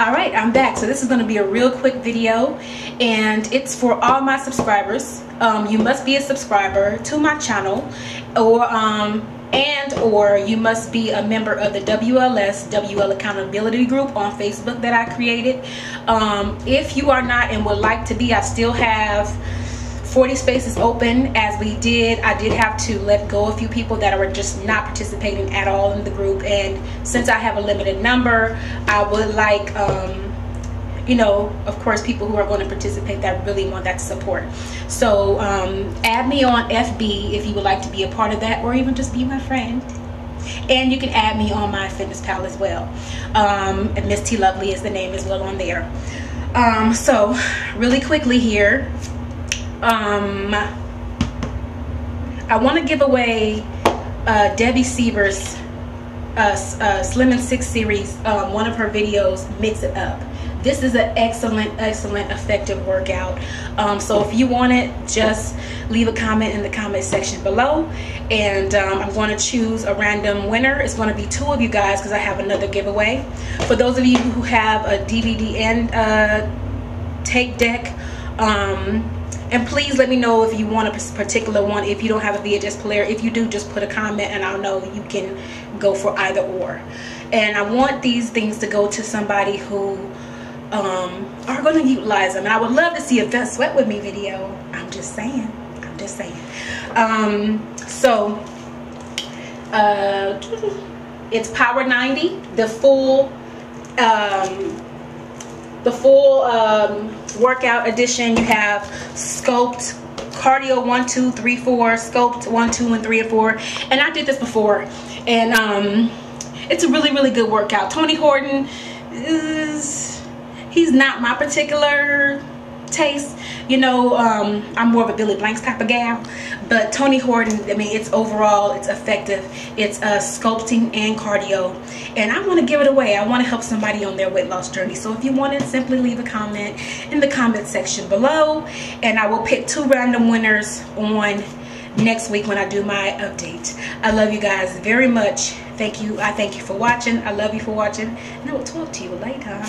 all right i'm back. So this is going to be a real quick video and it's for all my subscribers. Um, you must be a subscriber to my channel or um, and or you must be a member of the WLS WL accountability group on Facebook that I created. Um, if you are not and would like to be I still have 40 spaces open as we did I did have to let go a few people that were just not participating at all in the group. And since I have a limited number I would like um, you know of course people who are going to participate that really want that support. So um, add me on FB if you would like to be a part of that or even just be my friend. And you can add me on my fitness pal as well. Um, Miss T Lovely is the name as well on there. Um, so really quickly here um, I want to give away uh, Debbie Siebers' uh, uh, Slim in Six series, um, one of her videos, Mix It Up. This is an excellent, excellent, effective workout. Um, so if you want it, just leave a comment in the comment section below. And um, I'm going to choose a random winner. It's going to be two of you guys because I have another giveaway. For those of you who have a DVD and uh, tape deck, um, and please let me know if you want a particular one. If you don't have a VHS player if you do just put a comment and I'll know you can go for either or. And I want these things to go to somebody who um, are going to utilize them and I would love to see a Vent Sweat With Me video. I'm just saying. I'm just saying. Um, so uh, it's Power 90 the full um, the full um, workout edition. You have Sculpt, Cardio 1, 2, 3, 4, Sculpt 1, 2, and 3 and 4. And I did this before. And um, it's a really, really good workout. Tony Horton is, he's not my particular taste. You know, um, I'm more of a Billy Blanks type of gal. But Tony Horton, I mean, it's overall, it's effective. It's uh, sculpting and cardio. And I want to give it away. I want to help somebody on their weight loss journey. So if you want it, simply leave a comment in the comment section below. And I will pick two random winners on next week when I do my update. I love you guys very much. Thank you. I thank you for watching. I love you for watching. And I will talk to you later.